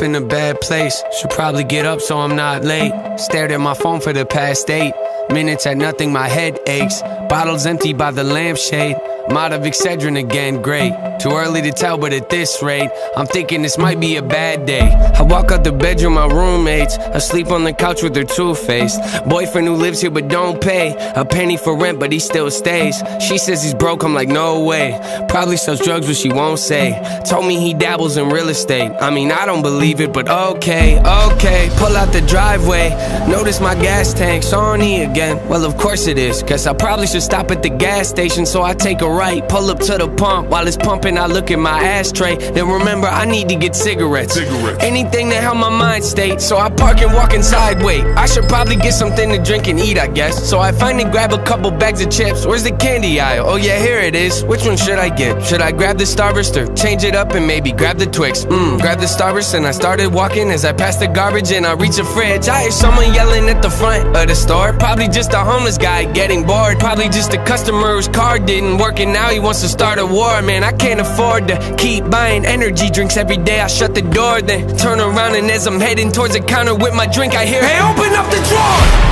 Up in a bad place, should probably get up so I'm not late. Stared at my phone for the past eight minutes at nothing, my head aches. Bottles empty by the lampshade. Out of Excedrin again, great. Too early to tell, but at this rate, I'm thinking this might be a bad day. I walk out the bedroom, my roommates asleep on the couch with their two-faced boyfriend who lives here but don't pay a penny for rent, but he still stays. She says he's broke, I'm like, no way. Probably sells drugs, but she won't say. Told me he dabbles in real estate. I mean, I don't believe it, but okay, okay. Pull out the driveway, notice my gas tank's on E again. Well, of course it is, cause I probably should stop at the gas station, so I take a right, pull up to the pump. While it's pumping, I look at my ashtray. Then remember, I need to get cigarettes. Cigarettes. Anything that help my mind state. So I park and walk inside. Wait, I should probably get something to drink and eat, I guess. So I finally grab a couple bags of chips. Where's the candy aisle? Oh, yeah, here it is. Which one should I get? Should I grab the Starburst or change it up and maybe grab the Twix? Mmm, grab the Starburst and I started walking as I passed the garbage and I reach a fridge. I hear someone yelling at the front of the store. Probably just a homeless guy getting bored. Probably just a customer whose car didn't work and now he wants to start a war. Man, I can't afford to keep buying energy drinks every day. I shut the door, then turn around and as I'm heading towards the counter with my drink, I hear, Hey, open up the drawer!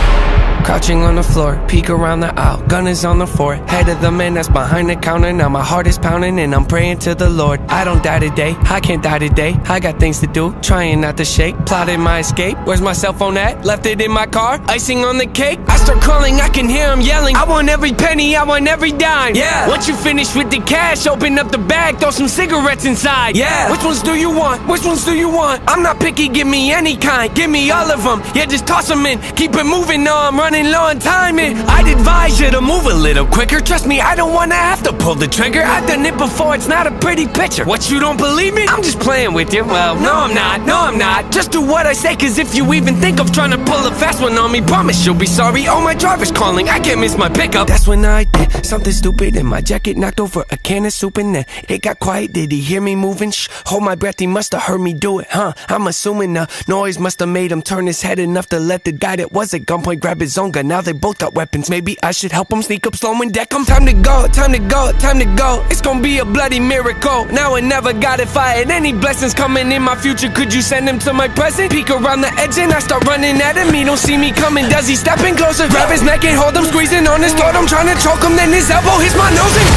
Crouching on the floor, peek around the aisle, gun is on the floor. Head of the man that's behind the counter. Now my heart is pounding and I'm praying to the Lord. I don't die today, I can't die today. I got things to do, trying not to shake. Plotting my escape. Where's my cell phone at? Left it in my car. Icing on the cake. I start calling, I can hear him yelling. I want every penny, I want every dime. Yeah. Once you finish with the cash, open up the bag, throw some cigarettes inside. Yeah. Which ones do you want? Which ones do you want? I'm not picky, give me any kind. Give me all of them. Yeah, just toss them in. Keep it moving, no, I'm running low on timing. I'd advise you to move a little quicker. Trust me, I don't wanna have to pull the trigger. I've done it before, it's not a pretty picture. What, you don't believe me? I'm just playing with you. Well, no, I'm not, no, I'm not. Just do what I say, cause if you even think of trying to pull a fast one on me, promise you'll be sorry. Oh, my driver's calling, I can't miss my pickup. That's when I something stupid in my jacket knocked over a can of soup and then it got quiet. Did he hear me moving? Shh, hold my breath, he must have heard me do it, huh? I'm assuming the noise must have made him turn his head enough to let the guy that was at gunpoint grab his own gun. Now they both got weapons. Maybe I should help him sneak up, slow and deck him. Time to go, time to go, time to go. It's gonna be a bloody miracle. Now I never got if I had any blessings coming in my future. Could you send him to my present? Peek around the edge and I start running at him. He don't see me coming. Does he step in closer? Grab his neck and hold him, squeezing on his throat. I'm trying to choke him, then his elbow hits my nose and.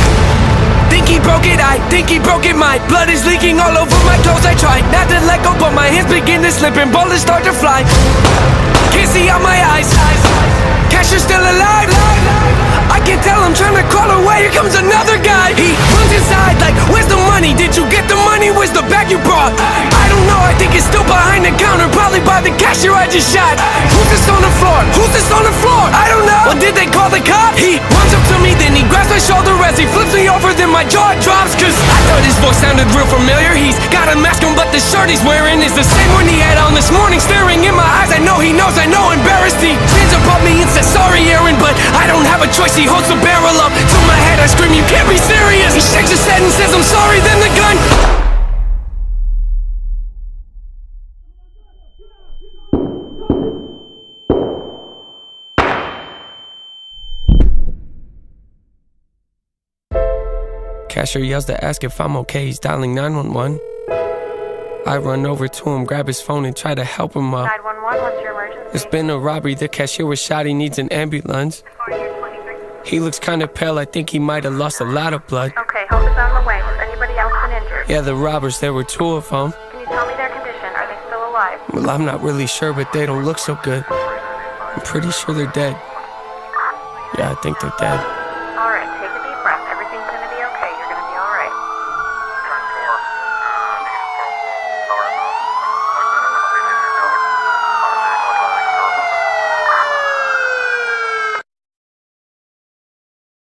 Think he broke it, I think he broke it. My blood is leaking all over my clothes. I try not to let go, but my hands begin to slip and bullets start to fly. Can't see out my eyes. Cashier's still alive. I can tell I'm trying to crawl away. Here comes another guy. He runs inside like, Where's the money? Did you get the money? Where's the bag you brought? I don't know. I think it's still behind the counter. Probably by the cashier I just shot. Shoulder as he flips me over. Then my jaw drops. Cause I thought his voice sounded real familiar. He's got a mask on, but the shirt he's wearing is the same one he had on this morning. Staring in my eyes, I know he knows, I know embarrassed. He stands above me and says, Sorry, Erin, but I don't have a choice. He holds the barrel up to my head. I scream, You can't be serious. He shakes his head and says, I'm sorry. Then the gun. Cashier yells to ask if I'm okay. He's dialing 911. I run over to him, grab his phone, and try to help him up. 911, what's your emergency? There's been a robbery. The cashier was shot. He needs an ambulance. He looks kind of pale. I think he might have lost a lot of blood. Okay, help is on the way. Has anybody else been injured? Yeah, the robbers, there were two of them. Can you tell me their condition? Are they still alive? Well, I'm not really sure, but they don't look so good. I'm pretty sure they're dead. Yeah, I think they're dead.